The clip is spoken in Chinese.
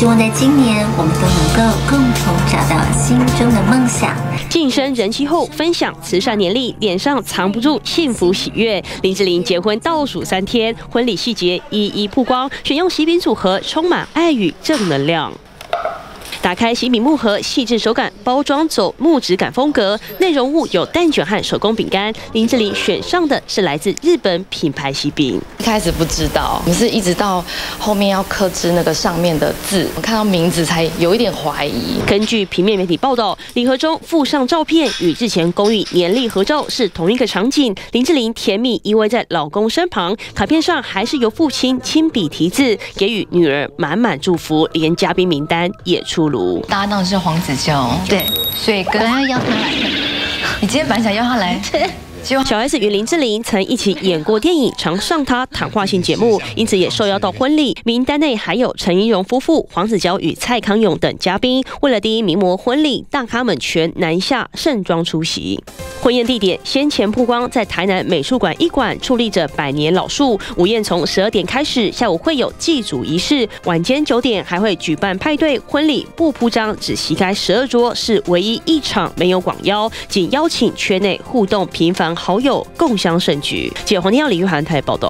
希望在今年，我们都能够共同找到心中的梦想。晋升人气后，分享慈善年历，脸上藏不住幸福喜悦。林志玲结婚倒数三天，婚礼细节一一曝光，选用喜饼组合，充满爱与正能量。打开喜饼木盒，细致手感，包装走木质感风格，内容物有蛋卷和手工饼干。林志玲选上的是来自日本品牌喜饼。一开始不知道，我们是一直到后面要刻制那个上面的字，我看到名字才有一点怀疑。根据平面媒体报道，礼盒中附上照片，与之前公寓年历合照是同一个场景。林志玲甜蜜依偎在老公身旁，卡片上还是由父亲亲笔题字，给予女儿满满祝福，连嘉宾名单也出炉。搭档是黄子佼，对，所以本来要他来，你今天本来想要他来。小 S 与林志玲曾一起演过电影，常上她谈话性节目，因此也受邀到婚礼。名单内还有陈怡蓉夫妇、黄子佼与蔡康永等嘉宾。为了第一名模婚礼，大咖们全南下盛装出席。婚宴地点先前曝光，在台南美术馆一馆矗立着百年老树。午宴从十二点开始，下午会有祭祖仪式，晚间九点还会举办派对。婚礼不铺张，只席开十二桌，是唯一一场没有广邀，仅邀请圈内互动频繁好友共襄盛举。记者黄天耀、李玉涵台报道。